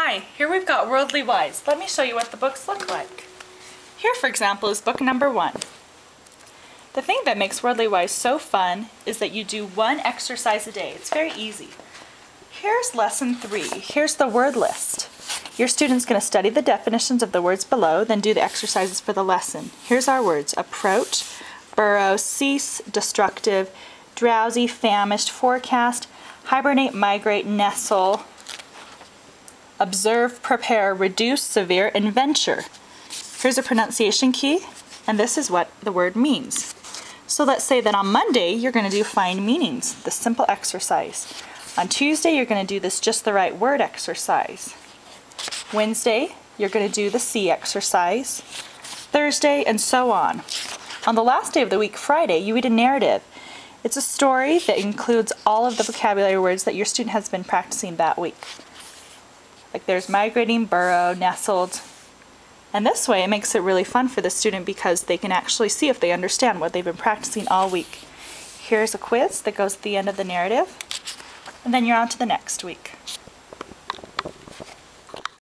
Hi, here we've got Wordly Wise. Let me show you what the books look like. Here, for example, is book number one. The thing that makes Wordly Wise so fun is that you do one exercise a day. It's very easy. Here's lesson three. Here's the word list. Your student's going to study the definitions of the words below, then do the exercises for the lesson. Here's our words. Approach, burrow, cease, destructive, drowsy, famished, forecast, hibernate, migrate, nestle, observe, prepare, reduce, severe, and venture. Here's a pronunciation key, and this is what the word means. So let's say that on Monday you're going to do find meanings, the simple exercise. On Tuesday you're going to do this just the right word exercise. Wednesday you're going to do the C exercise. Thursday and so on. On the last day of the week, Friday, you read a narrative. It's a story that includes all of the vocabulary words that your student has been practicing that week. Like there's migrating, burrow, nestled. And this way it makes it really fun for the student because they can actually see if they understand what they've been practicing all week. Here's a quiz that goes at the end of the narrative. And then you're on to the next week.